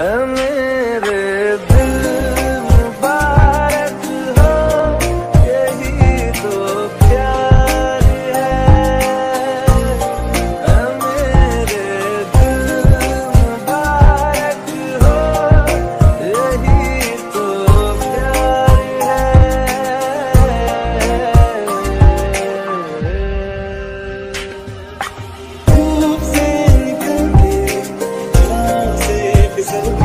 i'm Amir. thank